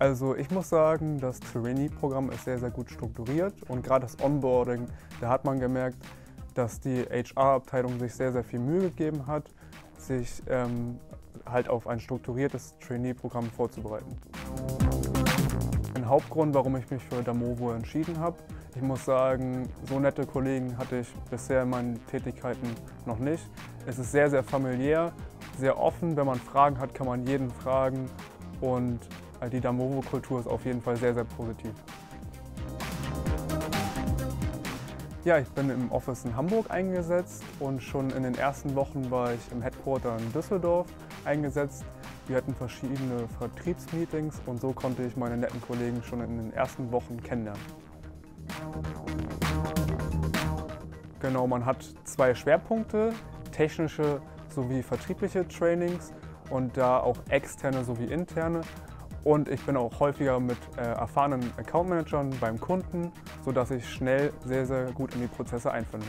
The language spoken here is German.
Also ich muss sagen, das Trainee-Programm ist sehr, sehr gut strukturiert und gerade das Onboarding, da hat man gemerkt, dass die HR-Abteilung sich sehr, sehr viel Mühe gegeben hat, sich ähm, halt auf ein strukturiertes Trainee-Programm vorzubereiten. Ein Hauptgrund, warum ich mich für Damovo entschieden habe, ich muss sagen, so nette Kollegen hatte ich bisher in meinen Tätigkeiten noch nicht. Es ist sehr, sehr familiär, sehr offen. Wenn man Fragen hat, kann man jeden fragen und die Damovo-Kultur ist auf jeden Fall sehr, sehr positiv. Ja, ich bin im Office in Hamburg eingesetzt und schon in den ersten Wochen war ich im Headquarter in Düsseldorf eingesetzt. Wir hatten verschiedene Vertriebsmeetings und so konnte ich meine netten Kollegen schon in den ersten Wochen kennenlernen. Genau, man hat zwei Schwerpunkte, technische sowie vertriebliche Trainings und da auch externe sowie interne. Und ich bin auch häufiger mit äh, erfahrenen Account Managern beim Kunden, sodass ich schnell sehr, sehr gut in die Prozesse einfinde.